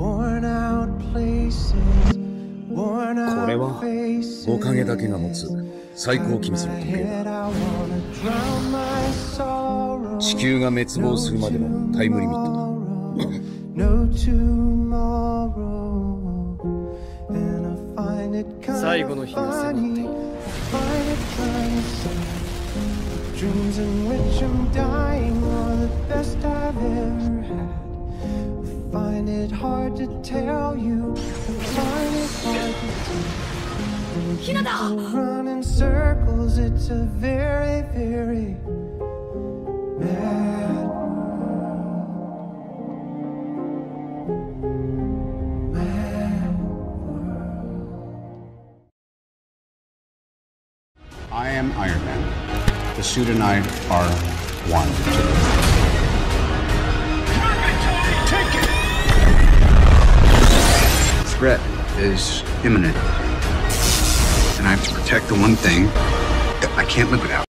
これはおかげだけが持つ最高機密の時計だ。地球が滅亡するまでのタイムリミットだ。最後の日が迫っている。Find it hard to tell you. Find it hard to tell. People run in circles. It's a very, very mad world. Mad I am Iron Man. The suit and I are one. Threat is imminent. And I have to protect the one thing that I can't live without.